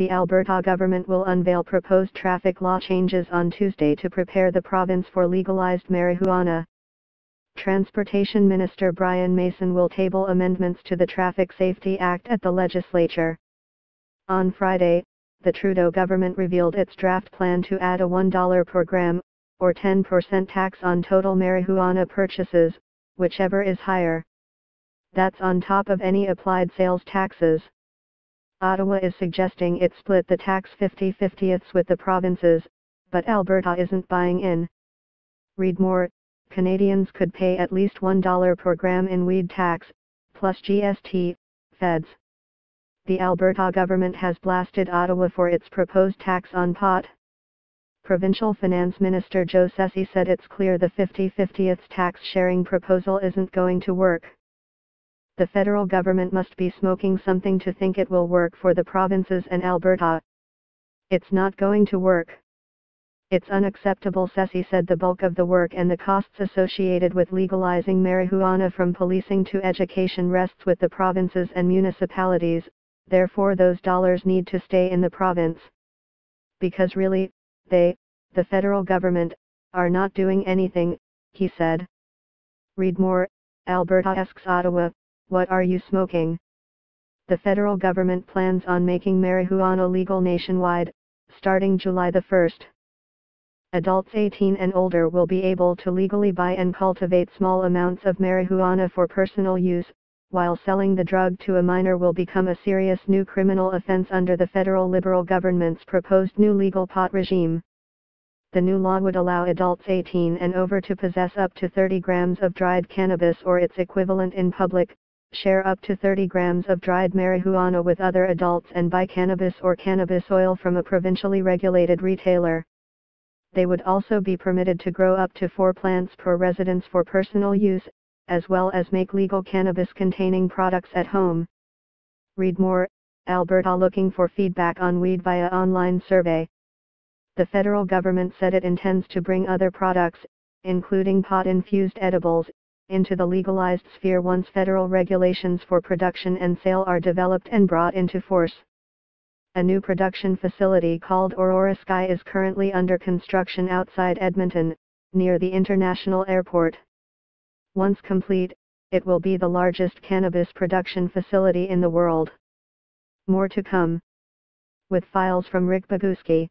the Alberta government will unveil proposed traffic law changes on Tuesday to prepare the province for legalized marijuana. Transportation Minister Brian Mason will table amendments to the Traffic Safety Act at the legislature. On Friday, the Trudeau government revealed its draft plan to add a $1 per gram, or 10% tax on total marijuana purchases, whichever is higher. That's on top of any applied sales taxes. Ottawa is suggesting it split the tax 50-50ths with the provinces, but Alberta isn't buying in. Read more, Canadians could pay at least $1 per gram in weed tax, plus GST, feds. The Alberta government has blasted Ottawa for its proposed tax on pot. Provincial Finance Minister Joe Ceci said it's clear the 50-50ths tax sharing proposal isn't going to work the federal government must be smoking something to think it will work for the provinces and Alberta. It's not going to work. It's unacceptable Ceci said the bulk of the work and the costs associated with legalizing marijuana from policing to education rests with the provinces and municipalities, therefore those dollars need to stay in the province. Because really, they, the federal government, are not doing anything, he said. Read more, Alberta asks Ottawa, what are you smoking? The federal government plans on making marijuana legal nationwide, starting July the 1st. Adults 18 and older will be able to legally buy and cultivate small amounts of marijuana for personal use, while selling the drug to a minor will become a serious new criminal offense under the federal Liberal government's proposed new legal pot regime. The new law would allow adults 18 and over to possess up to 30 grams of dried cannabis or its equivalent in public, share up to 30 grams of dried marijuana with other adults and buy cannabis or cannabis oil from a provincially regulated retailer. They would also be permitted to grow up to four plants per residence for personal use, as well as make legal cannabis containing products at home. Read more, Alberta looking for feedback on weed via online survey. The federal government said it intends to bring other products, including pot-infused edibles, into the legalized sphere once federal regulations for production and sale are developed and brought into force. A new production facility called Aurora Sky is currently under construction outside Edmonton, near the international airport. Once complete, it will be the largest cannabis production facility in the world. More to come. With files from Rick Baguski.